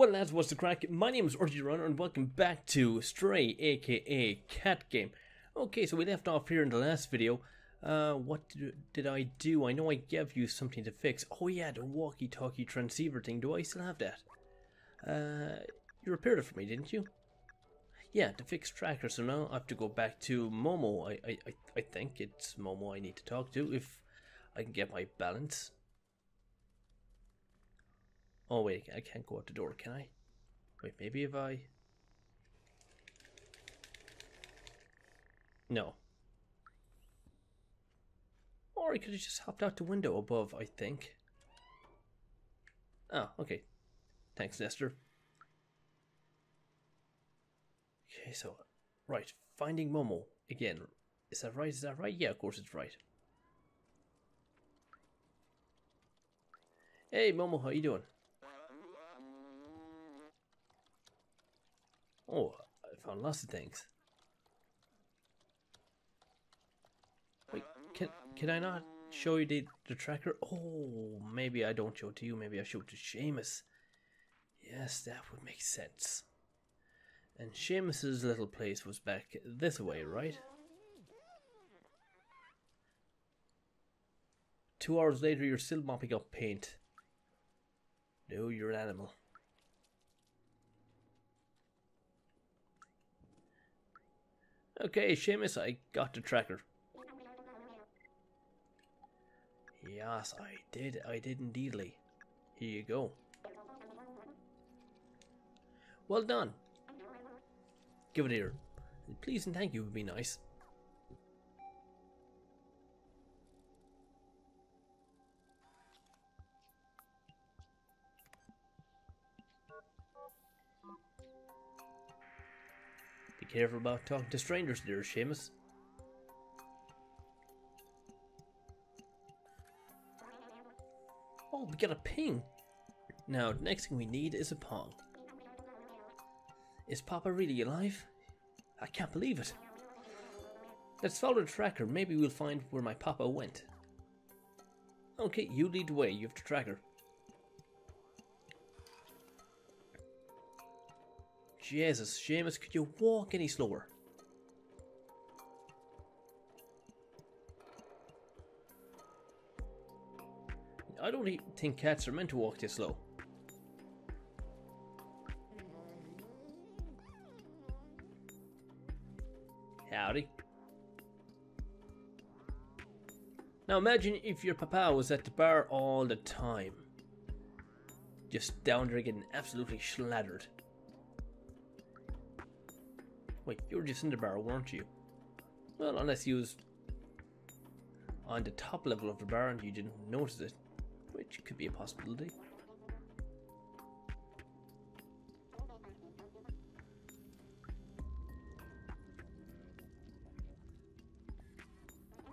Well, lads, what's the crack? My name is Urgy Runner, and welcome back to Stray, aka Cat Game. Okay, so we left off here in the last video. Uh, what did I do? I know I gave you something to fix. Oh yeah, the walkie-talkie transceiver thing. Do I still have that? Uh, you repaired it for me, didn't you? Yeah, to fix tracker. So now I have to go back to Momo. I, I, I think it's Momo I need to talk to if I can get my balance. Oh wait, I can't go out the door, can I? Wait, maybe if I... No. Or I could have just hopped out the window above, I think. Oh, okay. Thanks, Nestor. Okay, so, right, finding Momo again. Is that right? Is that right? Yeah, of course it's right. Hey, Momo, how you doing? Oh, I found lots of things. Wait, can can I not show you the, the tracker? Oh, maybe I don't show it to you. Maybe I show it to Seamus. Yes, that would make sense. And Seamus's little place was back this way, right? Two hours later, you're still mopping up paint. No, you're an animal. Okay, Seamus, I got the tracker. Yes, I did. I did indeedly. Here you go. Well done. Give it here. Please and thank you would be nice. Careful about talking to strangers there, Seamus. Oh, we got a ping. Now, the next thing we need is a pong. Is Papa really alive? I can't believe it. Let's follow the tracker. Maybe we'll find where my Papa went. Okay, you lead the way. You have the tracker. Jesus, Seamus, could you walk any slower? I don't think cats are meant to walk this slow. Howdy. Now imagine if your papa was at the bar all the time. Just down there getting absolutely slattered. Wait, you were just in the bar, weren't you? Well, unless you was on the top level of the bar and you didn't notice it, which could be a possibility.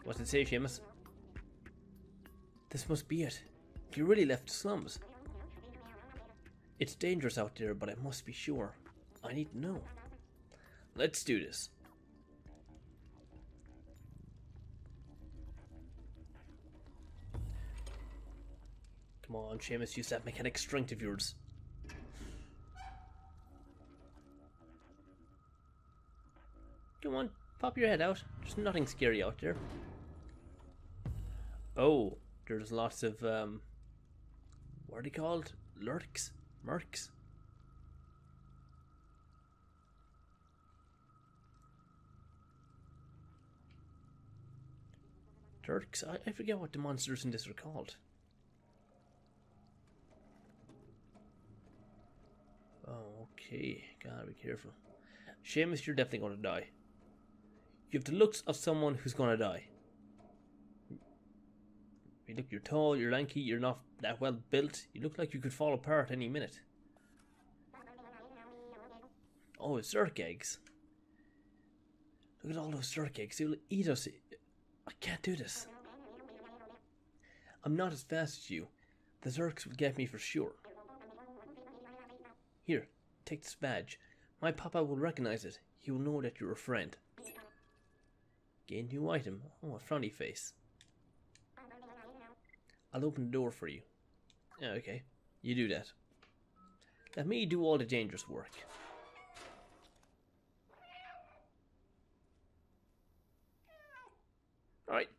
What's it say, Seamus? This must be it. You really left the slums. It's dangerous out there, but I must be sure. I need to know. Let's do this. Come on, Seamus, use that mechanic strength of yours. Come on, pop your head out. There's nothing scary out there. Oh, there's lots of, um, what are they called? Lurks? Mercs? Turks? I, I forget what the monsters in this are called. Oh, okay, gotta be careful. Seamus, you're definitely gonna die. You have the looks of someone who's gonna die. You look, you're tall, you're lanky, you're not that well built. You look like you could fall apart any minute. Oh, it's eggs. Look at all those Zurk eggs. They'll eat us. I can't do this. I'm not as fast as you. The Zurks will get me for sure. Here, take this badge. My papa will recognize it. He will know that you're a friend. Gain new item. Oh, a frowny face. I'll open the door for you. Okay. You do that. Let me do all the dangerous work.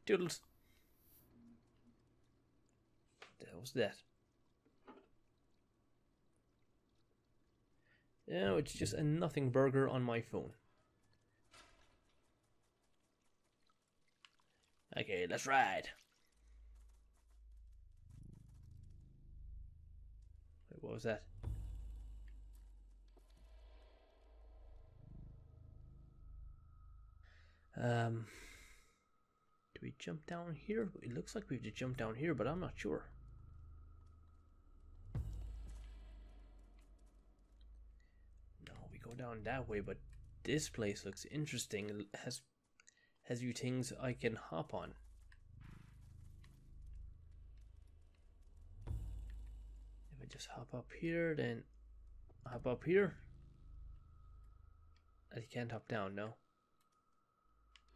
Doodles. That was that. Now it's just a nothing burger on my phone. Okay, let's ride. Wait, what was that? Um, do we jump down here? It looks like we have to jump down here, but I'm not sure. No, we go down that way, but this place looks interesting. It has has you things I can hop on. If I just hop up here, then hop up here. I can't hop down, no.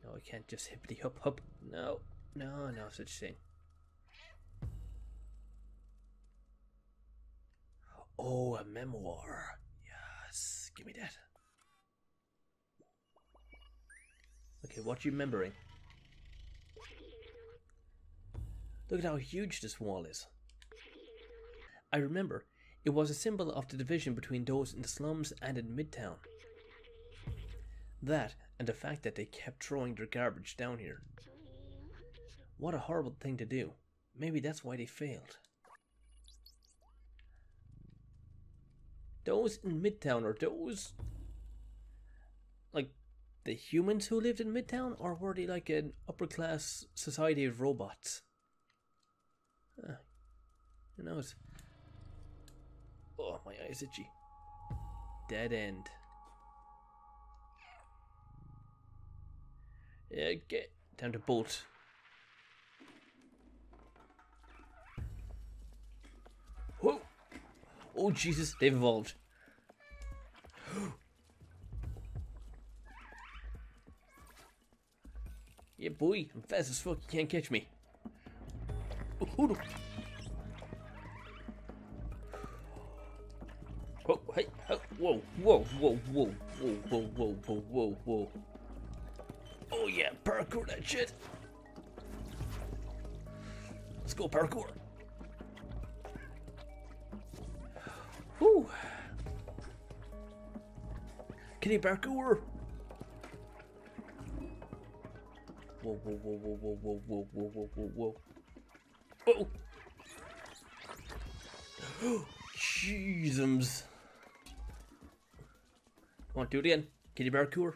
No, I can't just hippity hop hop. No, no, no such thing. Oh, a memoir. Yes, give me that. Okay, what are you remembering? Look at how huge this wall is. I remember, it was a symbol of the division between those in the slums and in Midtown. That, and the fact that they kept throwing their garbage down here. What a horrible thing to do. Maybe that's why they failed. Those in Midtown are those like the humans who lived in Midtown, or were they like an upper class society of robots? Uh, who knows? Oh, my eyes itchy. Dead end. Yeah, get down to bolt. Whoa! Oh Jesus, they've evolved. yeah, boy, I'm fast as fuck. You can't catch me. Oh. Whoa, oh, hey, oh, whoa, whoa, whoa, whoa, whoa, whoa, whoa, whoa, whoa, whoa. Oh yeah, parkour that shit. Let's go parkour. Whoo. Can you parkour? Whoa, whoa, whoa, whoa, whoa, whoa, whoa, whoa, whoa, whoa, whoa. Oh! Jeezums. Come on, do it again. Can you parkour?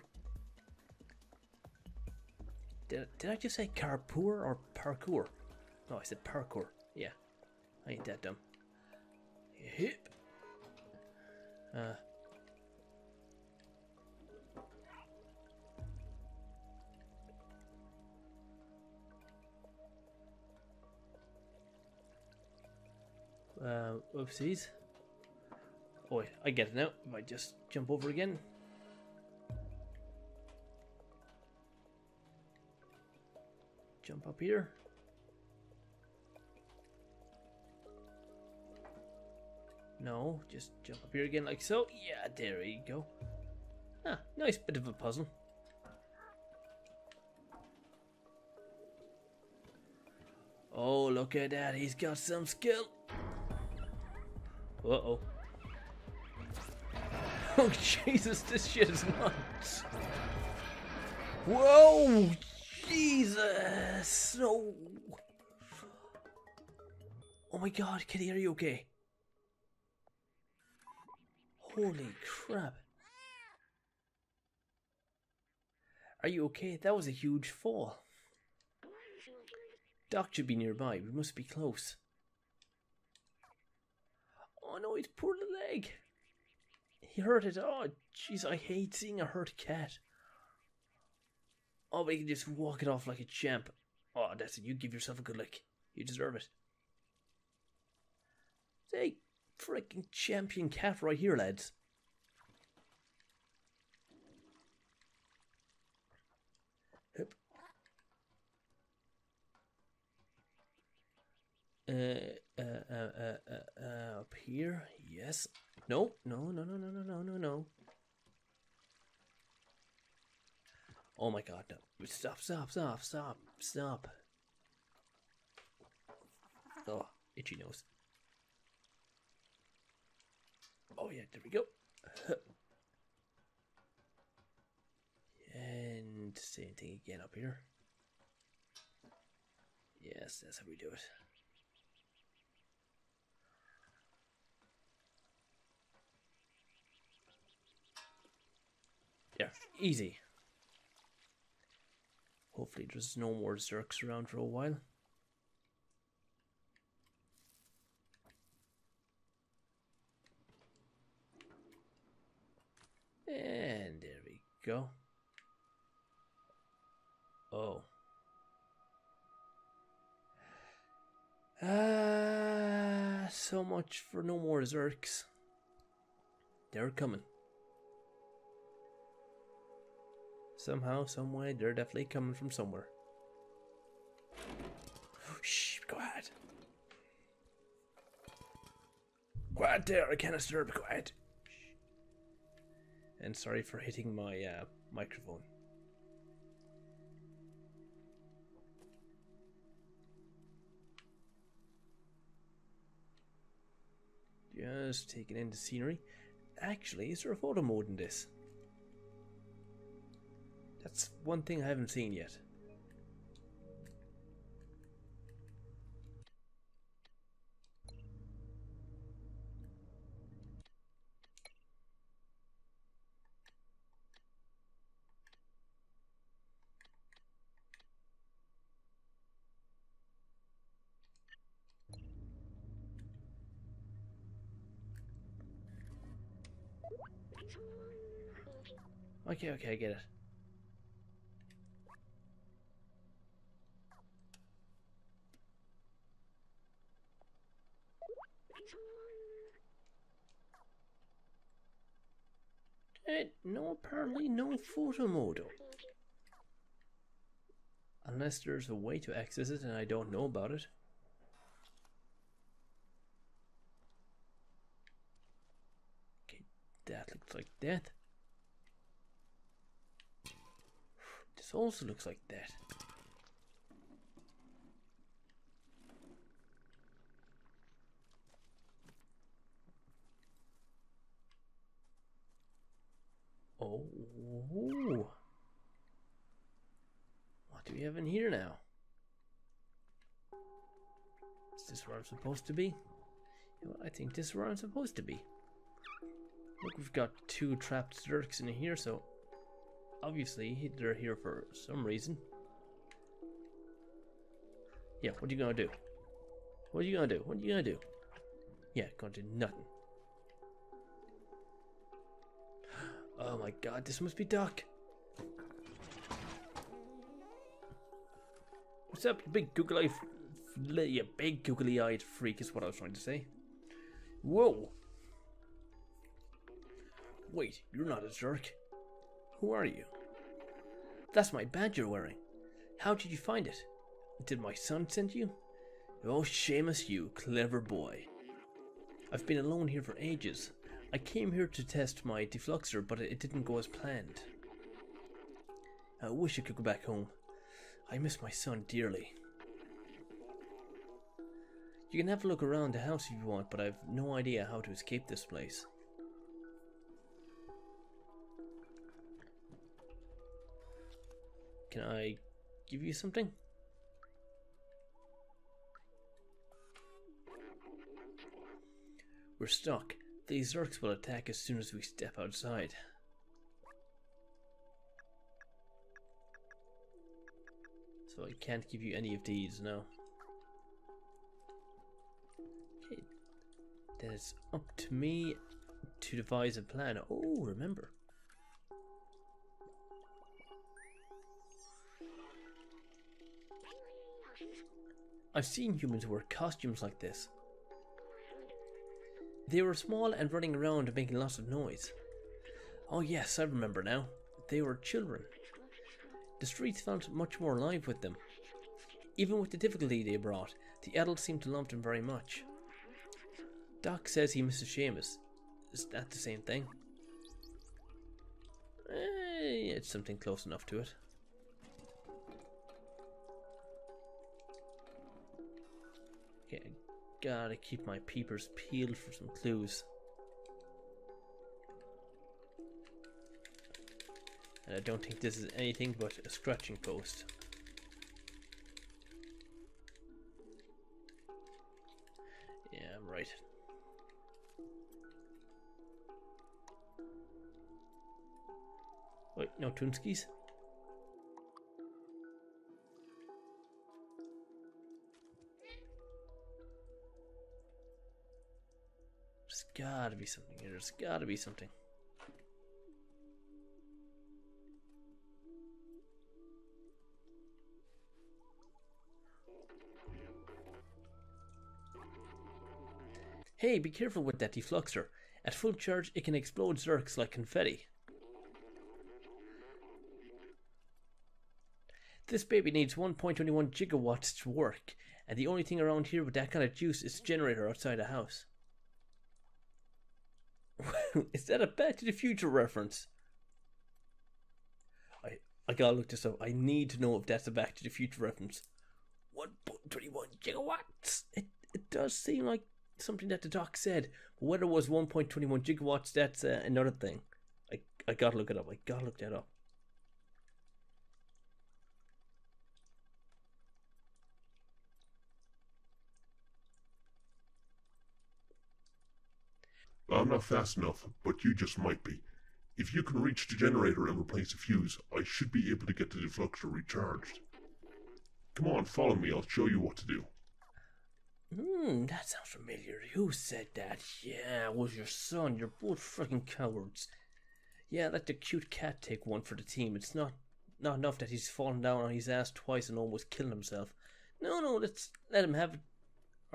Did, did I just say carpour or parkour? No, I said parkour. Yeah. I ain't that dumb. Hip. Uh. Uh, oopsies. Oh, I get it now. If I just jump over again. Up here. No, just jump up here again like so. Yeah, there you go. Ah, nice bit of a puzzle. Oh, look at that. He's got some skill. Uh-oh. Oh, Jesus, this shit is nuts. Whoa! Jesus! No! Oh my god, Kitty, are you okay? Holy crap. Are you okay? That was a huge fall. Doc should be nearby. We must be close. Oh no, his poor leg. He hurt it. Oh, jeez, I hate seeing a hurt cat. Oh, but he can just walk it off like a champ. Oh, that's it. You give yourself a good lick. You deserve it. Say, freaking champion cat right here, lads. Yep. Uh, uh, uh, uh, uh, up here, yes. No, no, no, no, no, no, no, no, no. Oh my god, no. Stop, stop, stop, stop, stop. Oh, itchy nose. Oh yeah, there we go. And same thing again up here. Yes, that's how we do it. Yeah, easy. Hopefully there's no more Zurks around for a while. And there we go. Oh. Ah, so much for no more Zurks. They're coming. Somehow, someway, they're definitely coming from somewhere. Shh, quiet. Quiet there, I can't disturb, quiet. And sorry for hitting my uh, microphone. Just taking in the scenery. Actually, is there a photo mode in this? That's one thing I haven't seen yet. Okay, okay, I get it. Eh, no, apparently no photo mode. Unless there's a way to access it and I don't know about it. Okay, that looks like that. This also looks like that. Oh. What do we have in here now? Is this where I'm supposed to be? I think this is where I'm supposed to be. Look, we've got two trapped Zurks in here, so obviously they're here for some reason. Yeah, what are you gonna do? What are you gonna do? What are you gonna do? Yeah, gonna do nothing. My god, this must be Doc. What's up, you big googly you big googly eyed freak is what I was trying to say. Whoa! Wait, you're not a Zurk. Who are you? That's my badge you're wearing. How did you find it? Did my son send you? Oh, Seamus, you clever boy. I've been alone here for ages. I came here to test my defluxer, but it didn't go as planned. I wish I could go back home. I miss my son dearly. You can have a look around the house if you want, but I've no idea how to escape this place. Can I give you something? We're stuck. These Zurks will attack as soon as we step outside. So I can't give you any of these, no. Okay. Then it's up to me to devise a plan. Oh, remember. I've seen humans wear costumes like this. They were small and running around making lots of noise. Oh yes, I remember now. They were children. The streets felt much more alive with them. Even with the difficulty they brought, the adults seemed to love them very much. Doc says he misses Seamus. Is that the same thing? Eh, it's something close enough to it. Gotta keep my peepers peeled for some clues. And I don't think this is anything but a scratching post. Yeah, I'm right. Wait, no Toonskis? Gotta be something here. There's gotta be something. Hey, be careful with that defluxer. At full charge, it can explode Zurks like confetti. This baby needs 1.21 gigawatts to work, and the only thing around here with that kind of juice is a generator outside the house. is that a Back to the Future reference? I I gotta look this up. I need to know if that's a Back to the Future reference. 1.21 gigawatts. It it does seem like something that the doc said. Whether it was 1.21 gigawatts, that's uh, another thing. I I gotta look it up. I gotta look that up. I'm not fast enough, but you just might be. If you can reach the generator and replace the fuse, I should be able to get the defluxer recharged. Come on, follow me, I'll show you what to do. Hmm, that sounds familiar. Who said that? Yeah, it was your son. You're both freaking cowards. Yeah, let the cute cat take one for the team. It's not not enough that he's fallen down on his ass twice and almost killed himself. No, no, let's let him have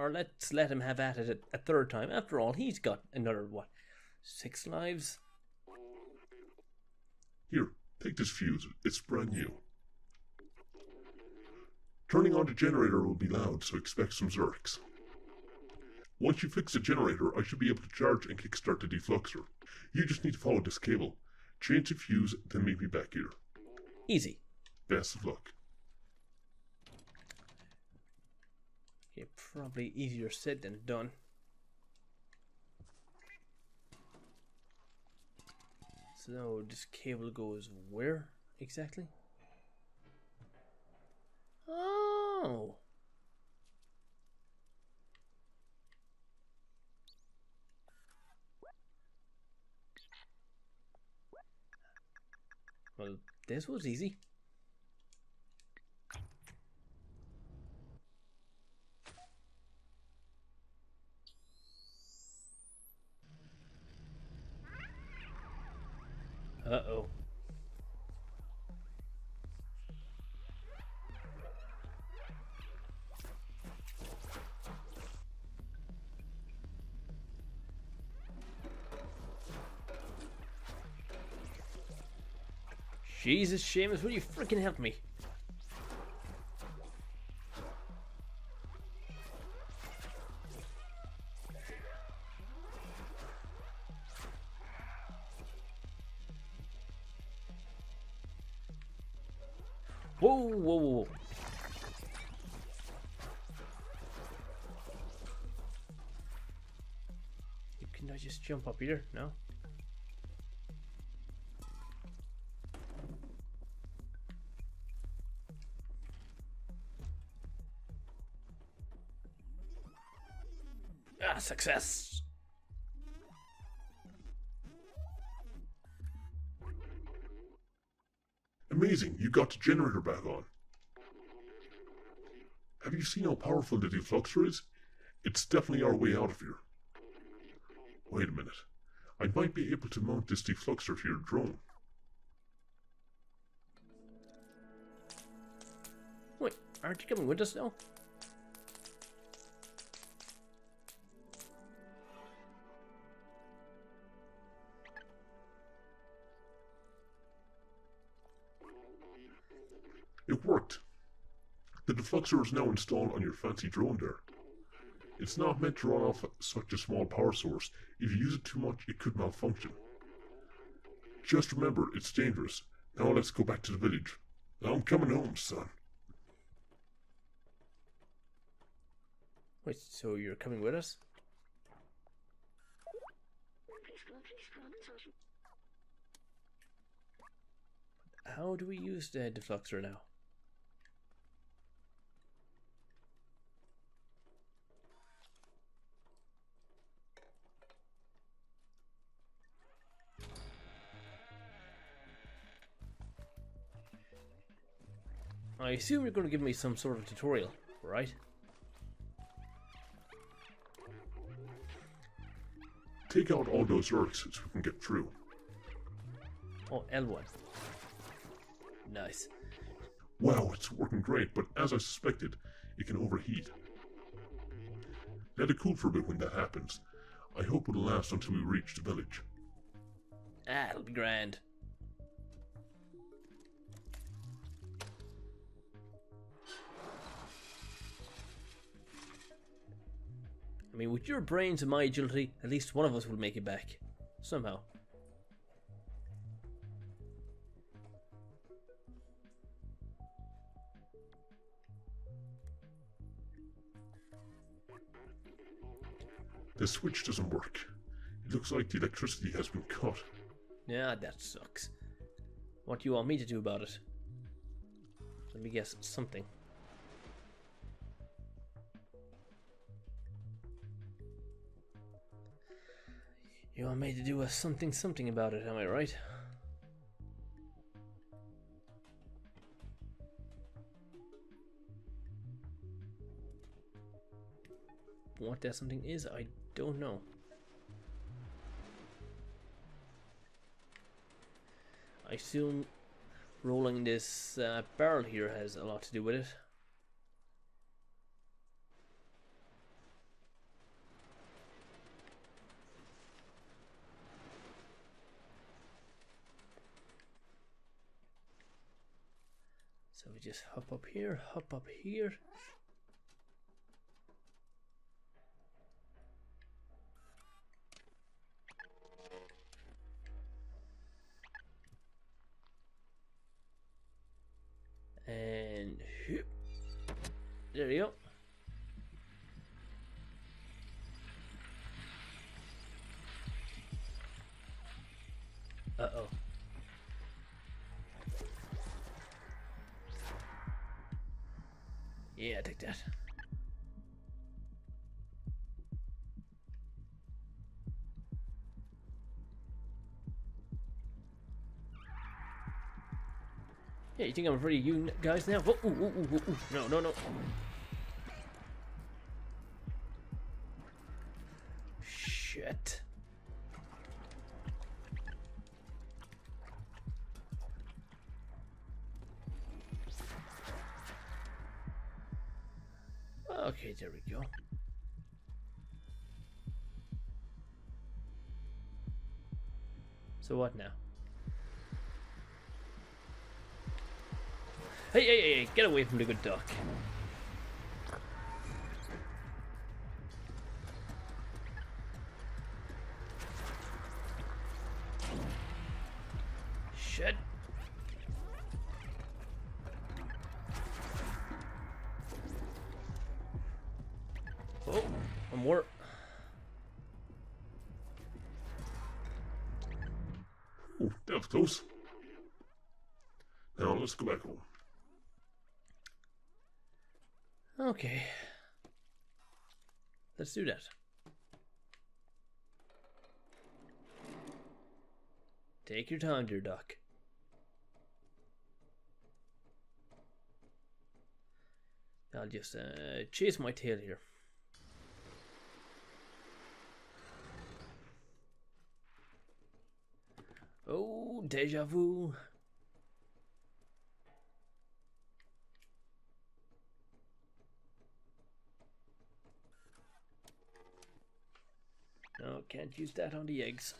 or let's let him have at it a, a third time. After all, he's got another what, six lives? Here, take this fuse. It's brand new. Turning on the generator will be loud, so expect some zurks. Once you fix the generator, I should be able to charge and kickstart the defluxer. You just need to follow this cable. Change the fuse, then meet me back here. Easy. Best of luck. Okay, probably easier said than done. So this cable goes where exactly? Oh. Well, this was easy. Jesus, Seamus, will you freaking help me? Whoa, whoa, whoa. Can I just jump up here? No? Success! Amazing, you got the generator back on. Have you seen how powerful the defluxer is? It's definitely our way out of here. Wait a minute. I might be able to mount this defluxer to your drone. Wait, aren't you coming with us now? Defluxer is now installed on your fancy drone there. It's not meant to run off such a small power source. If you use it too much, it could malfunction. Just remember, it's dangerous. Now let's go back to the village. I'm coming home, son. Wait, so you're coming with us? How do we use the defluxer now? I assume you're going to give me some sort of tutorial, right? Take out all those Zurks so we can get through. Oh, L1. Nice. Wow, it's working great, but as I suspected, it can overheat. Let it cool for a bit when that happens. I hope it'll last until we reach the village. Ah, it'll be grand. Mean, with your brains and my agility, at least one of us will make it back. Somehow. The switch doesn't work. It looks like the electricity has been cut. Yeah, that sucks. What do you want me to do about it? Let me guess, something. You want me to do a something something about it, am I right? What that something is, I don't know. I assume rolling this uh, barrel here has a lot to do with it. Just hop up here, hop up here. You think I'm afraid of you guys now? Ooh, ooh, ooh, ooh. No, no, no. Shit. Okay, there we go. So what now? Hey, hey, hey, get away from the good Doc. Okay. Let's do that. Take your time, dear Doc. I'll just uh, chase my tail here. Oh, deja vu. Can't use that on the eggs.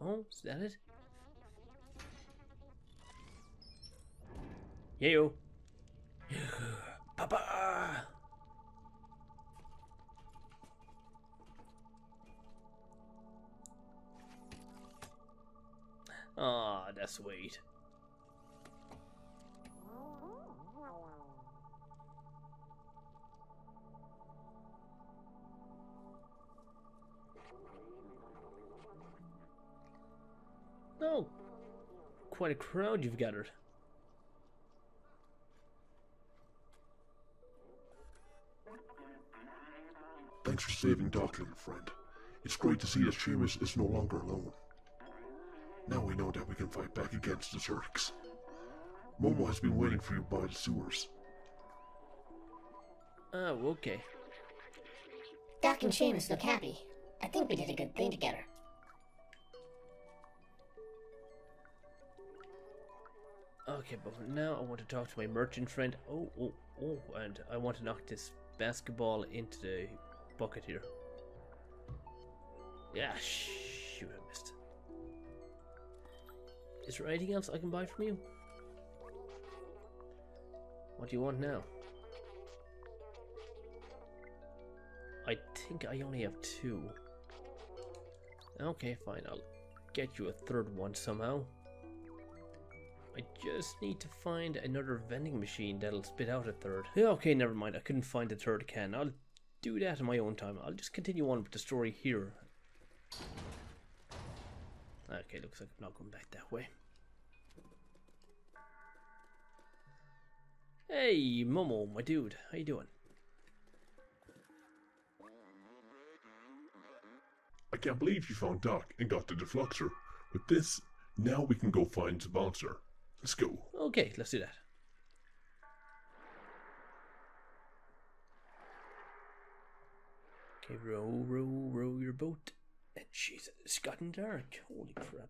Oh, is that it? Yo. Papa! Ah, oh, that's sweet. Oh, quite a crowd you've gathered. Thanks for saving Doc, little friend. It's great to see that Seamus is no longer alone. Now we know that we can fight back against the Zurks. Momo has been waiting for you by the sewers. Oh, okay. Doc and Seamus look happy. I think we did a good thing together. Okay, but now I want to talk to my merchant friend. Oh, oh, oh, and I want to knock this basketball into the bucket here. Yeah, shoot, I missed. Is there anything else I can buy from you? What do you want now? I think I only have two. Okay, fine, I'll get you a third one somehow. I just need to find another vending machine that'll spit out a third. Okay, never mind. I couldn't find a third can. I'll do that in my own time. I'll just continue on with the story here. Okay, looks like I'm not going back that way. Hey, Momo, my dude. How you doing? I can't believe you found Doc and got the defluxer. With this, now we can go find the bouncer. Let's go. Okay, let's do that. Okay, row, row, row your boat. And she's it's gotten dark. Holy crap.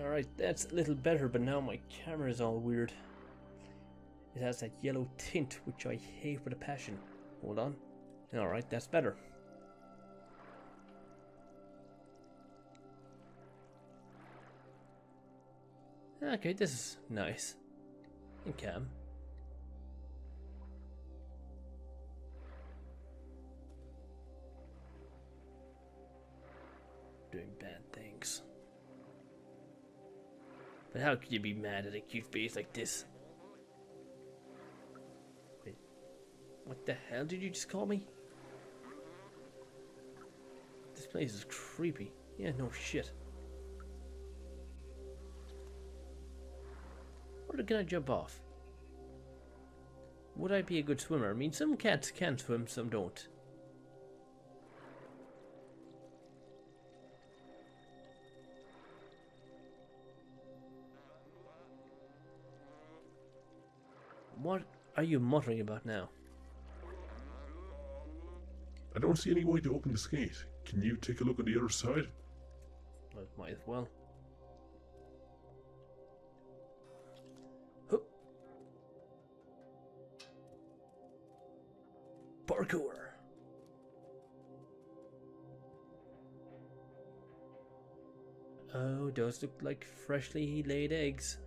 Alright, that's a little better, but now my camera is all weird. It has that yellow tint, which I hate with a passion. Hold on. Alright, that's better. Okay, this is nice. And calm. Doing bad things. But how could you be mad at a cute face like this? Wait, what the hell did you just call me? This place is creepy. Yeah, no shit. Or can I jump off? Would I be a good swimmer? I mean, some cats can swim, some don't. What are you muttering about now? I don't see any way to open this gate. Can you take a look on the other side? I might as well. Parkour. Oh, those look like freshly laid eggs.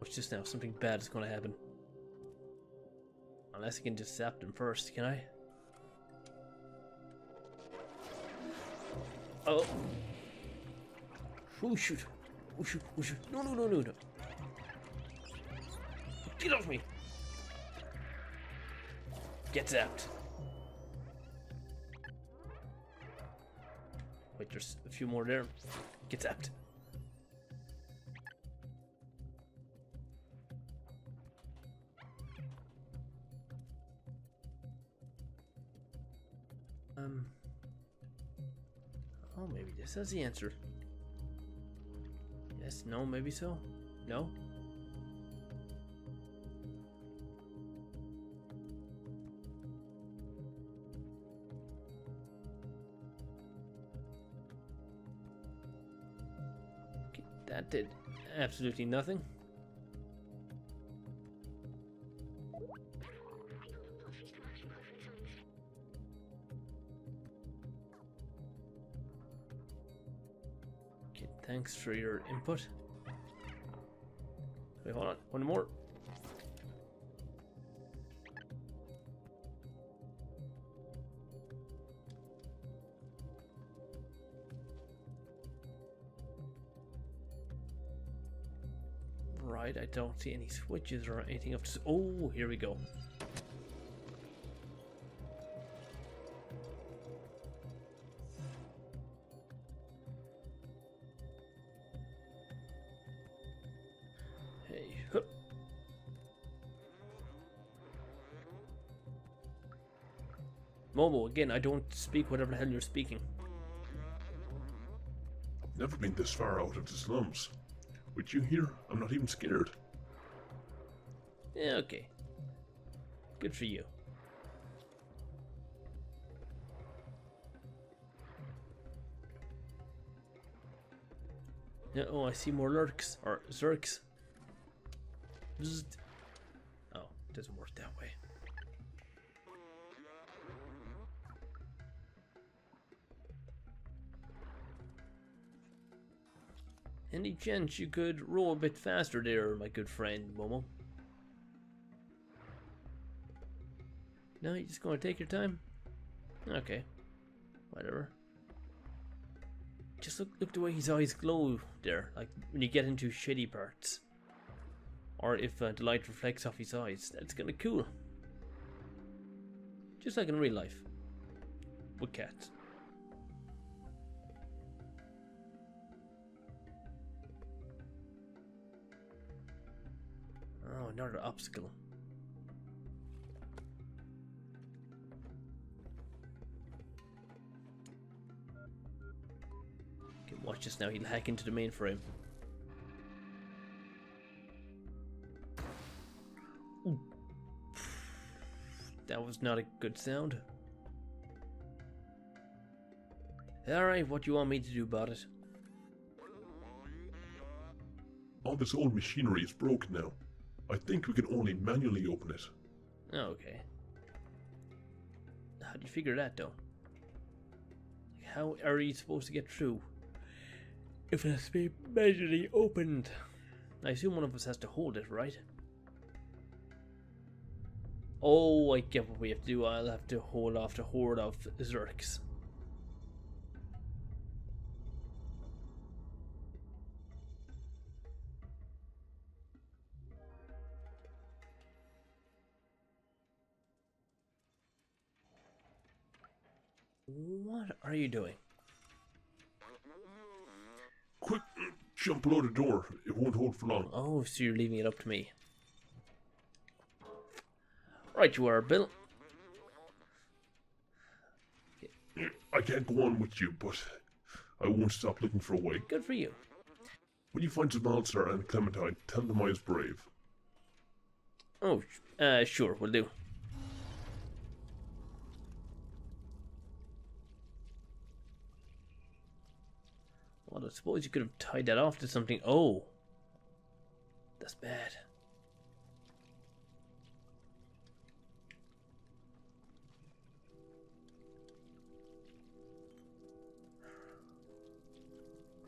Watch this now, something bad is gonna happen. Unless I can just zap them first, can I? Oh. Oh shoot. No, no, no, no, no. Get off me. Get zapped. Wait, there's a few more there. Get zapped. Um. Oh, maybe this is the answer. No, maybe so. No? Okay, that did absolutely nothing. Thanks for your input. Wait, hold on. One more. Right, I don't see any switches or anything of this. Oh, here we go. Again, I don't speak whatever the hell you're speaking. Never been this far out of the slums. With you here, I'm not even scared. Yeah, okay. Good for you. Yeah, oh, I see more lurks or Zurks. Bzzzt. Oh, it doesn't work that way. Any chance you could roll a bit faster there, my good friend Momo? No, you just gonna take your time? Okay. Whatever. Just look look the way his eyes glow there, like when you get into shitty parts. Or if uh, the light reflects off his eyes. That's kinda cool. Just like in real life. With cats. Another obstacle. Okay, watch this now. He'll hack into the mainframe. That was not a good sound. Alright, what do you want me to do about it? All this old machinery is broken now. I think we can only manually open it. Okay. How do you figure that though? How are you supposed to get through? If it has to be manually opened. I assume one of us has to hold it, right? Oh, I get what we have to do. I'll have to hold off the horde of Zurks. What are you doing? Quick, jump below the door. It won't hold for long. Oh, so you're leaving it up to me. Right, you are, Bill. I can't go on with you, but I won't stop looking for a way. Good for you. When you find Zbaltazar and Clementine, tell them I was brave. Oh, uh, sure, will do. Well, I suppose you could have tied that off to something. Oh, that's bad.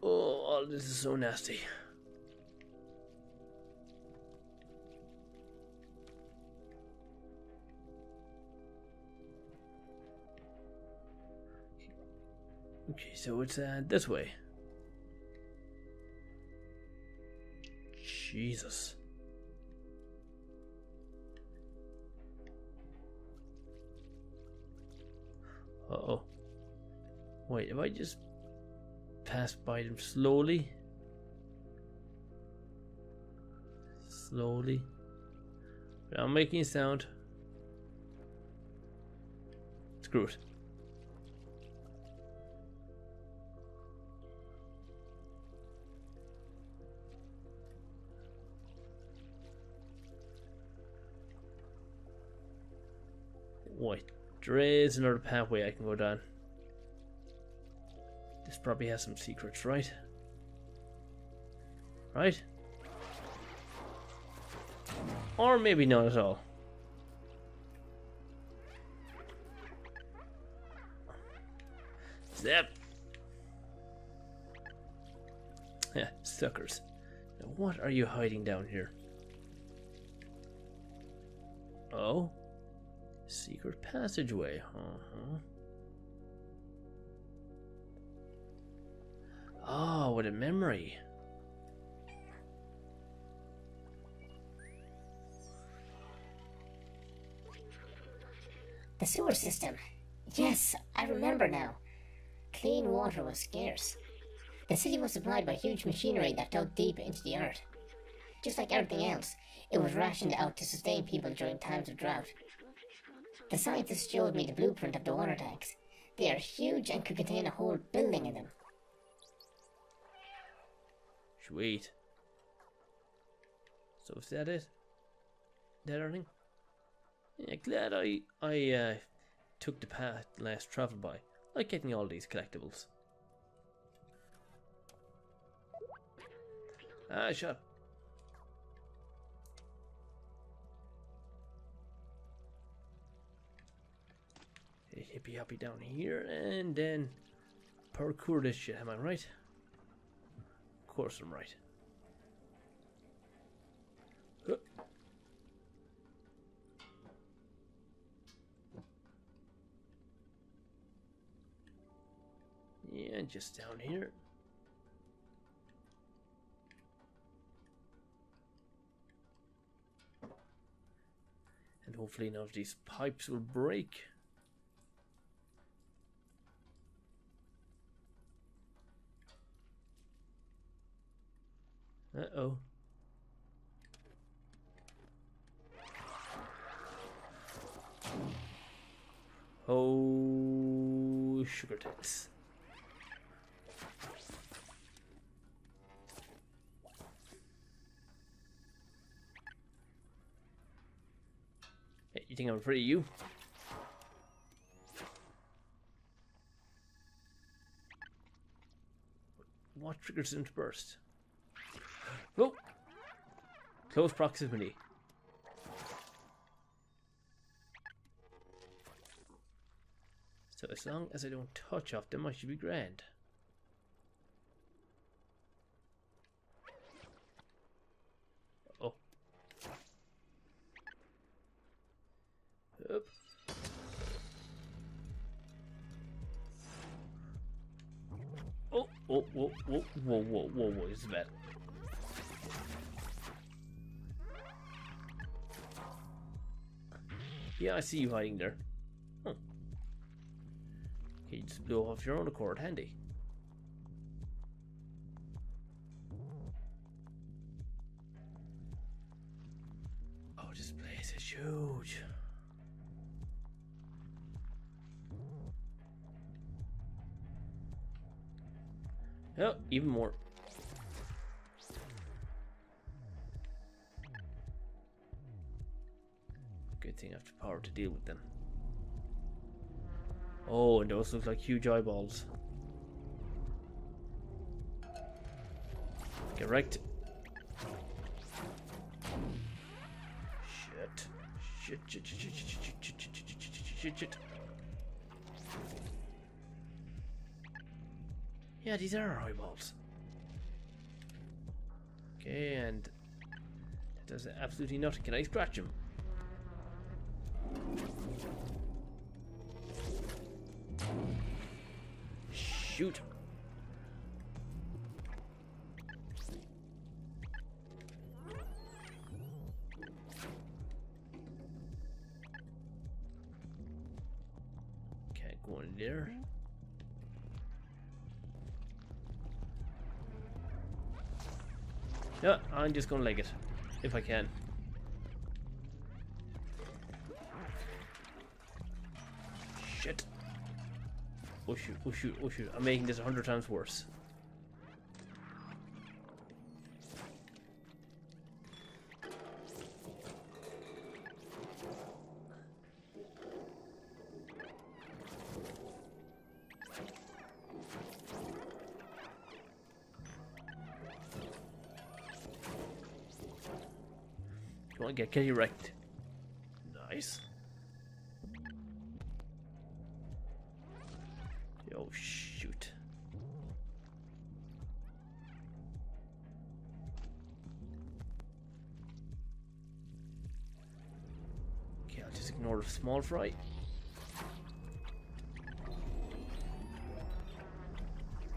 Oh, this is so nasty. Okay, so it's uh, this way. Jesus. Uh oh. Wait, if I just pass by them slowly? Slowly. Without making sound. Screw it. There is another pathway I can go down. This probably has some secrets, right? Right? Or maybe not at all. Zip! Yeah, suckers. Now what are you hiding down here? Oh? Secret passageway. Uh-huh. Oh, what a memory. The sewer system. Yes, I remember now. Clean water was scarce. The city was supplied by huge machinery that dug deep into the earth. Just like everything else, it was rationed out to sustain people during times of drought. The scientists showed me the blueprint of the water tanks. They are huge and could contain a whole building in them. Sweet. So is that it? That everything? Yeah, glad I I uh, took the path last travelled by. Like getting all these collectibles. Ah, shut Hippy hoppy down here and then parkour this shit, am I right? Of course I'm right. Yeah, just down here. And hopefully none of these pipes will break. Uh-oh. Oh, sugar tits. Hey, you think I'm afraid of you? What triggers him to burst? Oh! Close proximity. So as long as I don't touch off them, I should be grand. Oh. Up. Oh, oh, whoa, whoa, whoa, whoa, whoa, whoa, this is bad. Yeah, I see you hiding there. Huh. Okay, you just blew off your own accord. Handy. Oh, this place is huge. Oh, even more. Power to deal with them. Oh, and those look like huge eyeballs. Get wrecked. Shit. Shit, shit, shit, shit, shit, shit, shit, shit, shit, shit. Yeah, these are eyeballs. Okay, and does absolutely nothing. Can I scratch him? I'm just gonna leg it. If I can. Shit. Oh shoot, oh shoot, oh shoot. I'm making this a hundred times worse. Come on, get get wrecked. Nice. Oh shoot. Okay, I'll just ignore the small fry.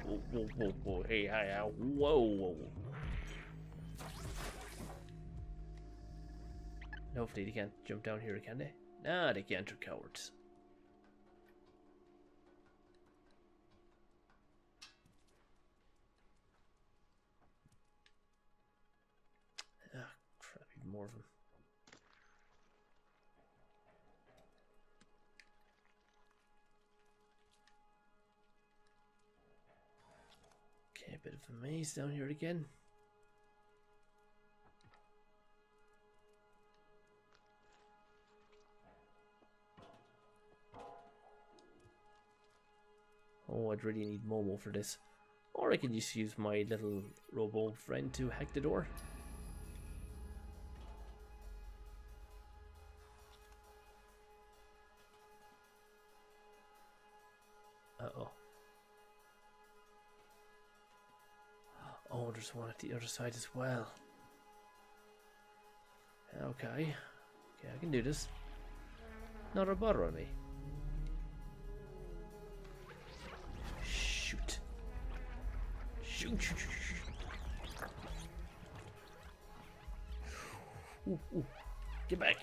Whoa, whoa, whoa, whoa, hey, hi, hi, whoa, whoa. Hopefully they can't jump down here, can they? Nah, they can't, they're cowards. Ah, crap, even more of them. Okay, a bit of a maze down here again. I'd really need Momo for this. Or I can just use my little robo friend to hack the door. Uh-oh. Oh, there's one at the other side as well. Okay. Okay, I can do this. Not a bother on me. Ooh, ooh. Get back.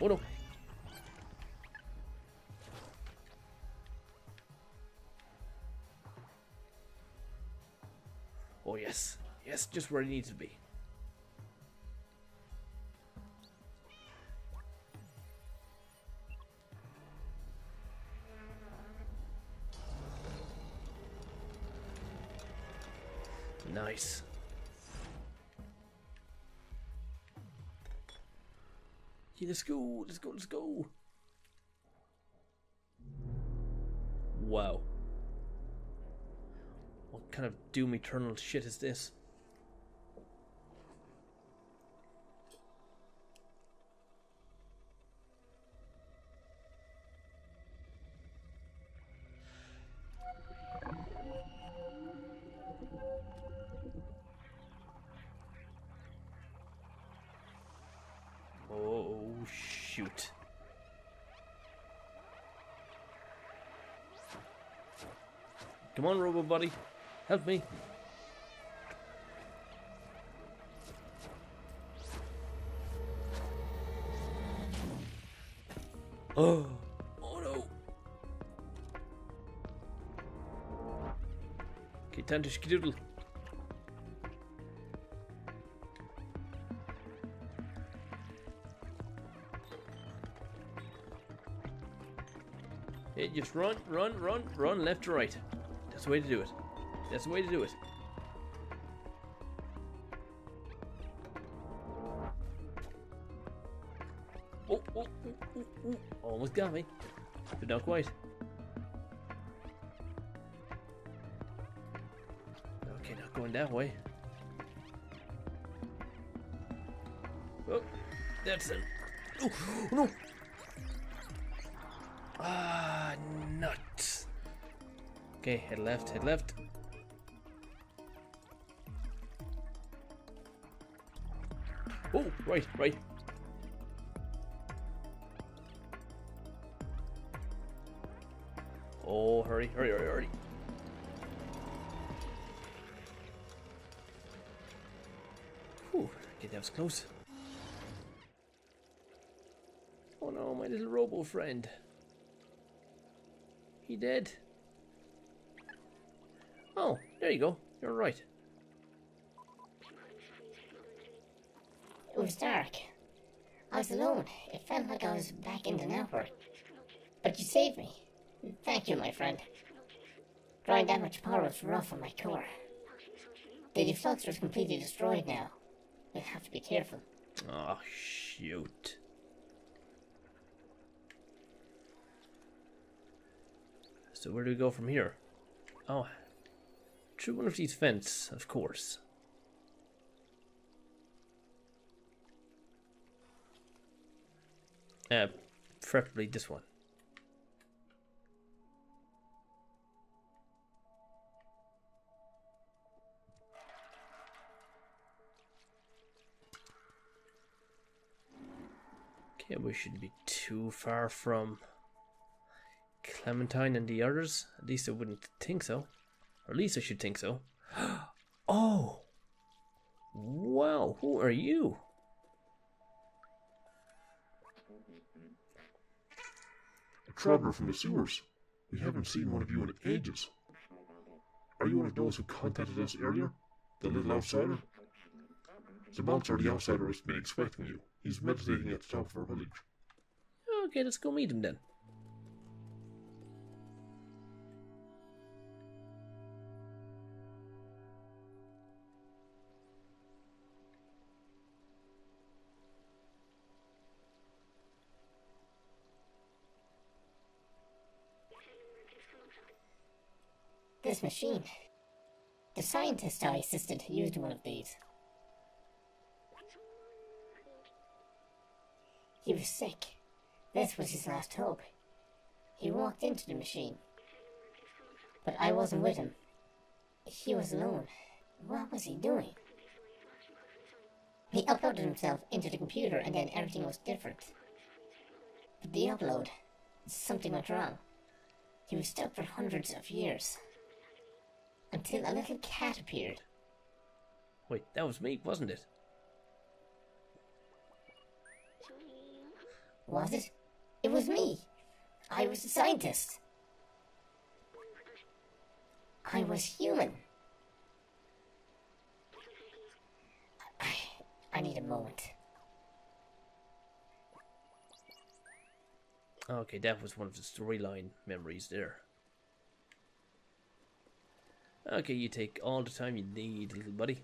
Oh no. Oh yes. Yes, just where it needs to be. Nice. Yeah, let's go, let's go, let's go. Wow. What kind of doom eternal shit is this? Buddy. Help me. Oh, oh no. Okay, time to skedoodle. Just run, run, run, run left to right. That's the way to do it. That's the way to do it. Oh, oh, oh, oh, oh. Almost got me. But not quite. Okay, not going that way. Oh, that's it. Oh, no! Okay, head left, head left. Oh, right, right. Oh, hurry, hurry, hurry, hurry. Whew, okay, that was close. Oh no, my little robo friend. He dead? There you go. You're right. It was dark. I was alone. It felt like I was back in the network. But you saved me. Thank you, my friend. Drawing that much power was rough on my core. The defluxor is completely destroyed now. We'll have to be careful. Oh, shoot. So where do we go from here? Oh, through one of these vents, of course. Uh, preferably this one. Okay, we shouldn't be too far from Clementine and the others. At least I wouldn't think so. Or at least I should think so. oh! Wow, who are you? A traveler from the sewers. We haven't seen one of you in ages. Are you one of those who contacted us earlier? The little outsider? The monster the outsider has been expecting you. He's meditating at the top of our village. Okay, let's go meet him then. This machine. The scientist I assisted used one of these. He was sick. This was his last hope. He walked into the machine. But I wasn't with him. He was alone. What was he doing? He uploaded himself into the computer and then everything was different. But the upload, something went wrong. He was stuck for hundreds of years. Until a little cat appeared. Wait, that was me, wasn't it? Was it? It was me. I was a scientist. I was human. I, I need a moment. Okay, that was one of the storyline memories there. Okay, you take all the time you need, little buddy.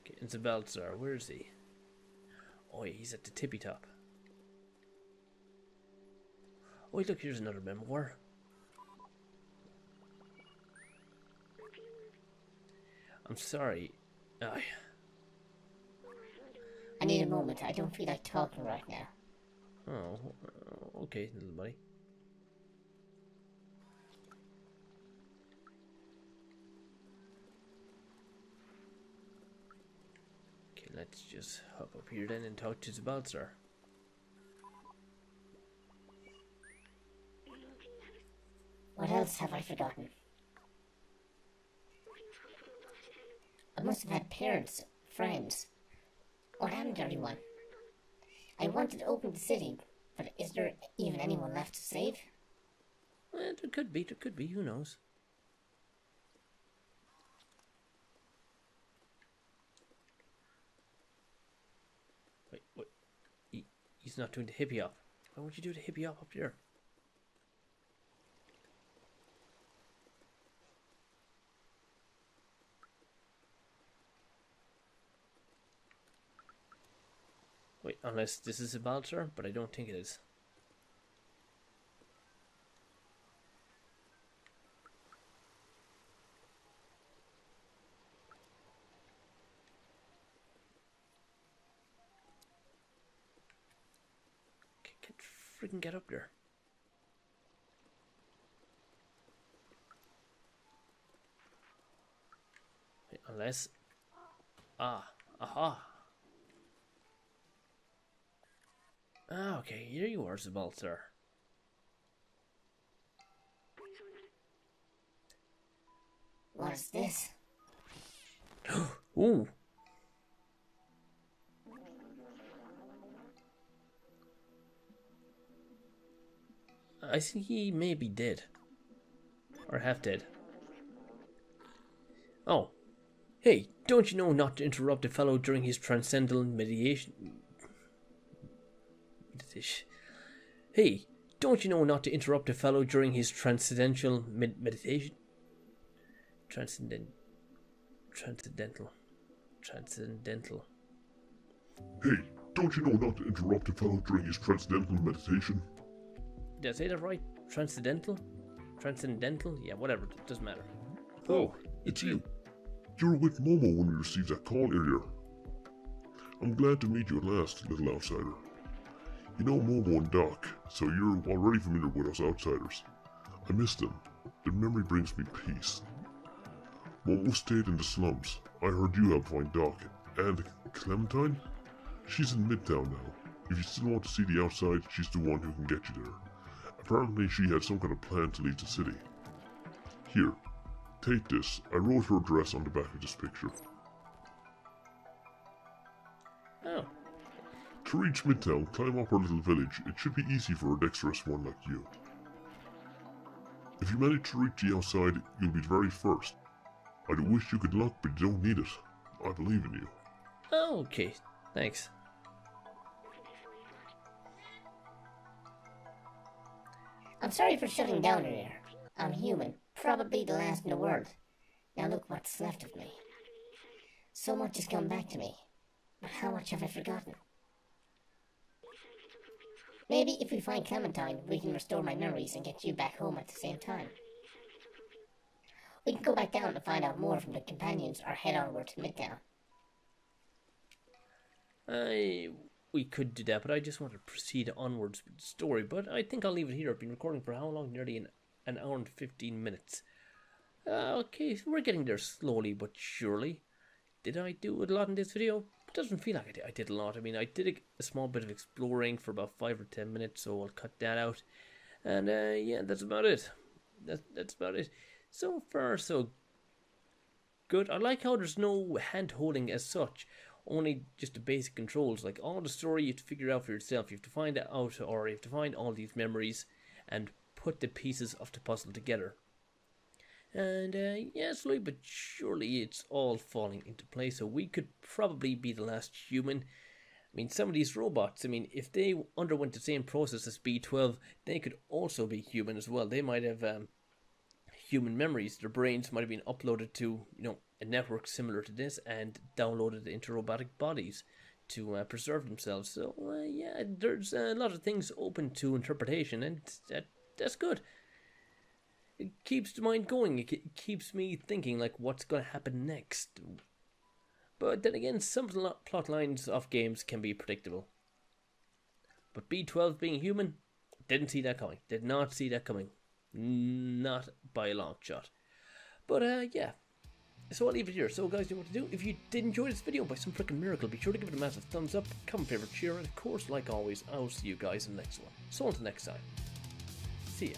Okay, and Baltzar, where is he? Oh, he's at the tippy top. Oh, look, here's another memoir. I'm sorry. I. I need a moment. I don't feel like talking right now. Oh, okay, little buddy. Let's just hop up here then and talk to the bouncer. What else have I forgotten? I must have had parents, friends. Happened to everyone? I wanted to open the city, but is there even anyone left to save? Eh, there could be, there could be, who knows? Wait, wait. He, he's not doing the hippie up. Why would you do the hippie up up there? Wait, unless this is a Baltar, but I don't think it is. Can't, can't get up there. Unless... Ah, aha. Ah, okay, here you are, Zbaltazar. What is this? Ooh. I think he may be dead. Or half dead. Oh. Hey, don't you know not to interrupt a fellow during his transcendental? Meditation. Hey, don't you know not to interrupt a fellow during his transcendental med- meditation? Transcendent. Transcendental. Transcendental. Hey, don't you know not to interrupt a fellow during his transcendental meditation? Did I say that right? Transcendental? Transcendental? Yeah, whatever. It doesn't matter. Oh, it's you. You were with Momo when we received that call earlier. I'm glad to meet you at last, little outsider. You know Momo and Doc, so you're already familiar with us outsiders. I miss them. Their memory brings me peace. Momo stayed in the slums. I heard you helped find Doc. And Clementine? She's in Midtown now. If you still want to see the outside, she's the one who can get you there. Apparently she had some kind of plan to leave the city. Here, take this. I wrote her address on the back of this picture. Oh. To reach Midtown, climb up our little village. It should be easy for a dexterous one like you. If you manage to reach the outside, you'll be the very first. I do wish you good luck, but you don't need it. I believe in you. Okay, thanks. I'm sorry for shutting down earlier. I'm human, probably the last in the world. Now look what's left of me. So much has come back to me, but how much have I forgotten? Maybe if we find Clementine, we can restore my memories and get you back home at the same time. We can go back down and find out more from the companions or head onward to Midtown. I we could do that, but I just want to proceed onwards with the story. But I think I'll leave it here. I've been recording for how long? Nearly an, an hour and 15 minutes. Uh, okay, so we're getting there slowly but surely. Did I do a lot in this video? It doesn't feel like I did, I did a lot. I mean, I did a, a, small bit of exploring for about 5 or 10 minutes, so I'll cut that out. And uh, yeah, that's about it. That, that's about it. So far, so good. I like how there's no hand holding as such only just the basic controls. Like all the story, you have to figure out for yourself. You have to find out, or you have to find all these memories and put the pieces of the puzzle together. And uh, yeah, slowly but surely, it's all falling into place. So we could probably be the last human. I mean, some of these robots, I mean, if they underwent the same process as B12, they could also be human as well. They might have um, human memories. Their brains might have been uploaded to, you know, a network similar to this and downloaded into robotic bodies to uh, preserve themselves. So uh, yeah, there's a lot of things open to interpretation, and that that's good. It keeps the mind going. It keeps me thinking like what's going to happen next. But then again, some plot lines of games can be predictable. But B12 being human, didn't see that coming. Did not see that coming. Not by a long shot. But uh, yeah, so I'll leave it here. So guys, you know what to do. If you did enjoy this video by some freaking miracle, be sure to give it a massive thumbs up, comment, favorite, cheer, and of course, like always, I'll see you guys in the next one. So until next time, see ya.